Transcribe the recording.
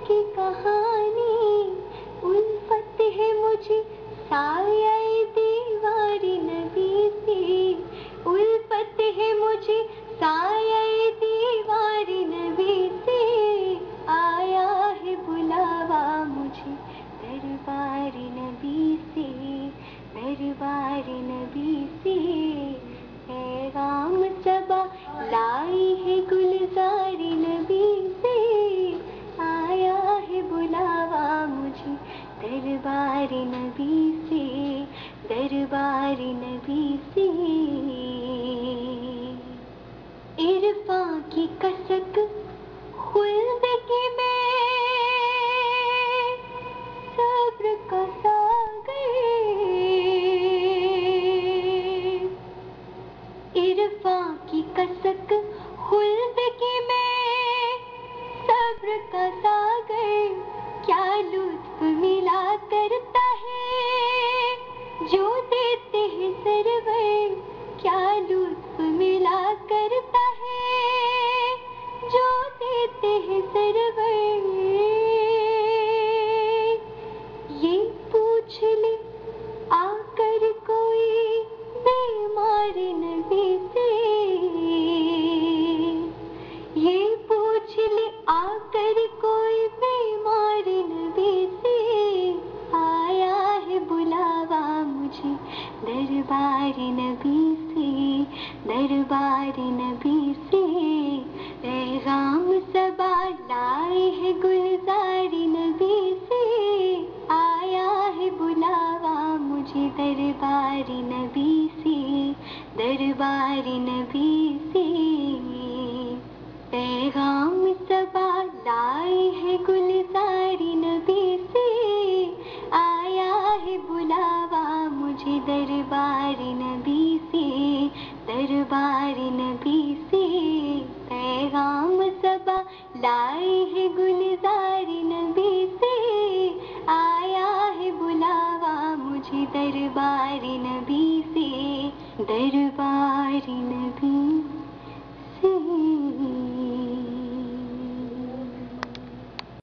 की कहानी, उल्फत है मुझे साया दीवारी नबी से। उल्फत है मुझे साया दीवारी नबी से। आया है बुलावा मुझे दरबार नबी से, दरबार नबी से। पैगाम सबा लाई दरबार नबी से, दरबार नबी से। इरफा की कसक खुलदगी में, सब्र का सागर। इरफा की कसक खुलदगी में, सब्र का पूछ आकर कोई नबी से ये पूछ आकर कोई आया है बुलावा मुझे, दरबार नबी से दरबार नबी से है गुलजारी नबी से। आया है बुलावा मुझे दरबार नबी से, दरबार नबी से। पैगाम सबा लाए है गुलजारी नबी से। आया है बुलावा मुझे दरबार नबी से, दरबार नबी से। पैगाम सबा लाए गुलजारी नबी से आया है बुलावा मुझे दरबार से दरबार